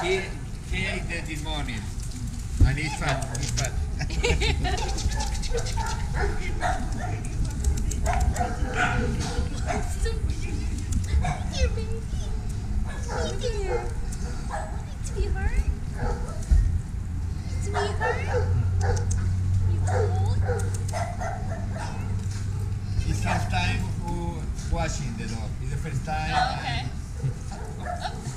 He ate that this morning. And he's fat. He's fat. Here, baby. Hey there. Sweetheart. Sweetheart. You cool? It's first time who washing the dog. It's the first time. Oh, okay.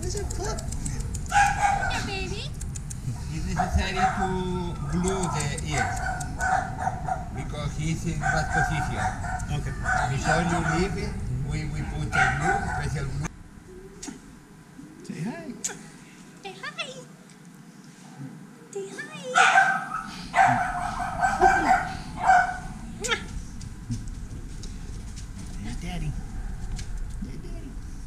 Where's your pup? Here, baby. It's necessary to glue the ears because he's in bad position. Okay. Before you leave it, we, we put a glue, special glue. Say hi. Say hi. Say hi.